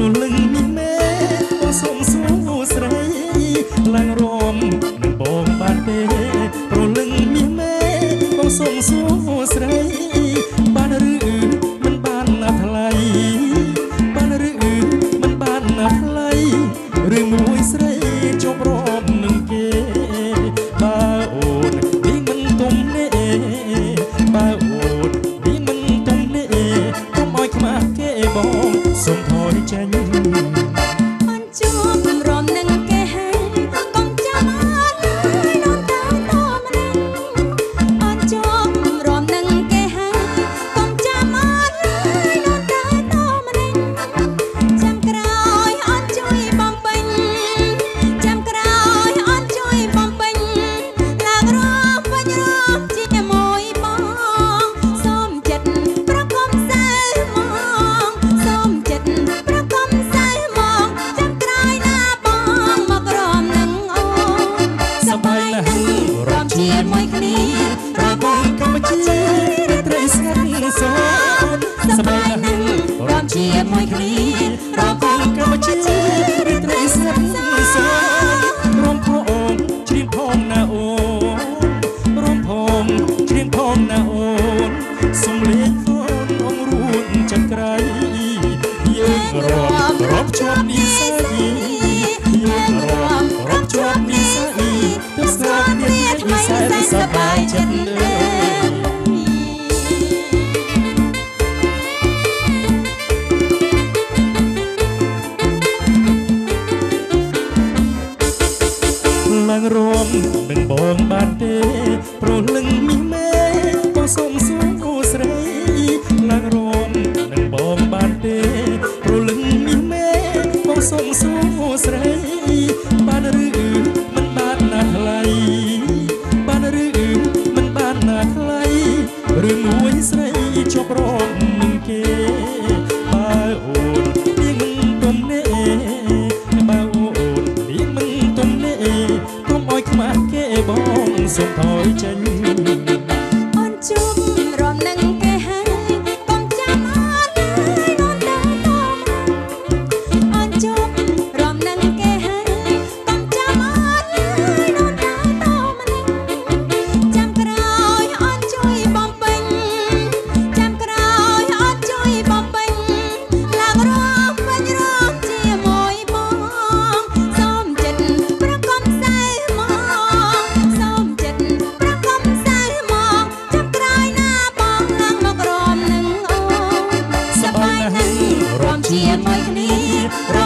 រលឹងនេះមែបងសុំសួរស្រីឡើងរំនឹងបងបានទេរលឹងនេះមែបងសុំសួរស្រីបានឬមិនបានណាថ្លៃបានឬមិនបានណាថ្លៃឬមួយស្រី ចេញ ងជ្រៀងផងណាអូនសំលេងហ្វូនអងរួនចិត្តក្រៃយើងរំរំជាប់និស័យយើងរំរំជាប់និស័យទស្សនាគ្នាវិស័យសប្បាយចិត្តអើយឡើងរំនឹងបងបានទេប្រ លឹងមីមេបងសុំសួរស្រីឡើងរំនឹងបងបានទេប្រលឹងមីមេបងសុំសួរស្រី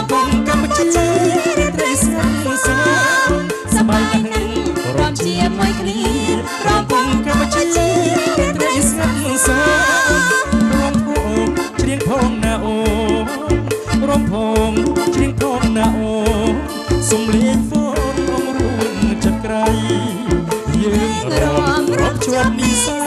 របងកម្ពុជារាត្រីស្ងាត់សោសបាយណាស់រំជាមួយគ្នារបងកម្ពុជារាត្រីស្ងាត់សោរំផងច្រៀងផងណាអូរំផងច្រៀងផងណាអូសំលេងហ្វូនអងរួនចិត្តក្រៃយើងរំរំជាប់និស័យ